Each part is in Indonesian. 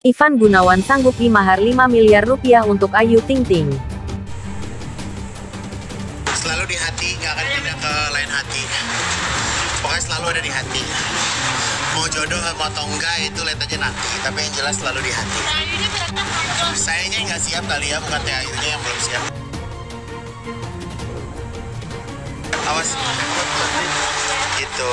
Ivan Gunawan sanggupi mahar 5 miliar rupiah untuk Ayu Ting Ting. selalu di hati nggak akan pindah ke lain hati. Pokoknya selalu ada di hati. Mau jodoh mau atau enggak itu lihat aja nanti. Tapi yang jelas selalu di hati. Sayanya nggak siap kali ya bukan teh ayunya yang belum siap. Awas. Gitu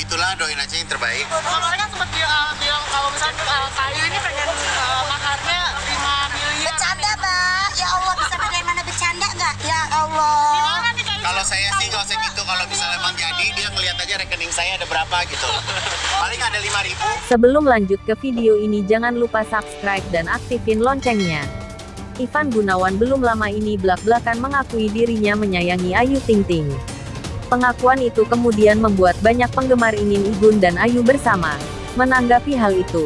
gitulah doain aja yang terbaik Kemarin kan sempat dia uh, bilang kalau misalnya uh, kayu ini pengen uh, makarnya 5 miliar. Bercanda, Mbak. Ya Allah, bisa bagaimana bercanda nggak? Ya Allah. Kalau saya sih nggak usah gitu kalau misalnya emang jadi dia ngeliat aja rekening saya ada berapa gitu paling ada 5000 ribu Sebelum lanjut ke video ini jangan lupa subscribe dan aktifin loncengnya. Ivan Gunawan belum lama ini belak-belakan mengakui dirinya menyayangi Ayu Ting Ting. Pengakuan itu kemudian membuat banyak penggemar ingin Igun dan Ayu bersama. Menanggapi hal itu,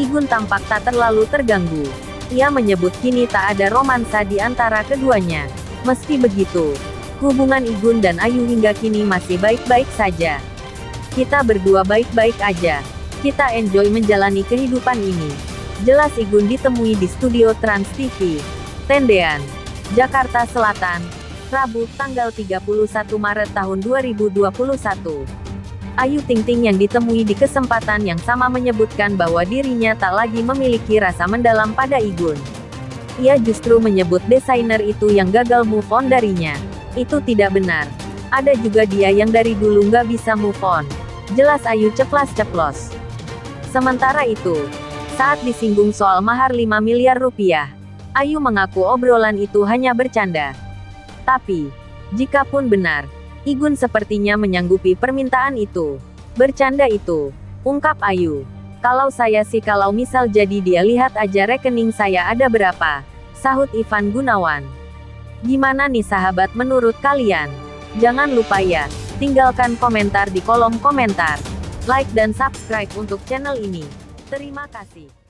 Igun tampak tak terlalu terganggu. Ia menyebut kini tak ada romansa di antara keduanya. Meski begitu, hubungan Igun dan Ayu hingga kini masih baik-baik saja. Kita berdua baik-baik aja. Kita enjoy menjalani kehidupan ini. Jelas Igun ditemui di studio Trans TV. Tendean, Jakarta Selatan, Rabu, tanggal 31 Maret tahun 2021. Ayu Ting Ting yang ditemui di kesempatan yang sama menyebutkan bahwa dirinya tak lagi memiliki rasa mendalam pada Igun. Ia justru menyebut desainer itu yang gagal move on darinya. Itu tidak benar. Ada juga dia yang dari dulu nggak bisa move on. Jelas Ayu ceplas-ceplos. Sementara itu, saat disinggung soal mahar 5 miliar rupiah, Ayu mengaku obrolan itu hanya bercanda. Tapi, jika pun benar, Igun sepertinya menyanggupi permintaan itu. Bercanda itu, ungkap Ayu. Kalau saya sih kalau misal jadi dia lihat aja rekening saya ada berapa, sahut Ivan Gunawan. Gimana nih sahabat menurut kalian? Jangan lupa ya, tinggalkan komentar di kolom komentar. Like dan subscribe untuk channel ini. Terima kasih.